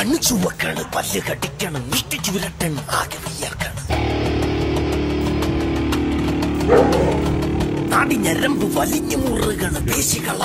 കണ്ണു ചുവക്കാണ് പല്ല് കടിക്കണം നീട്ടി ചുരട്ടണം ആകെ വിയർക്കണം. നാടി ഞരമ്പ് വലിഞ്ഞു മുറുകണം പേശികള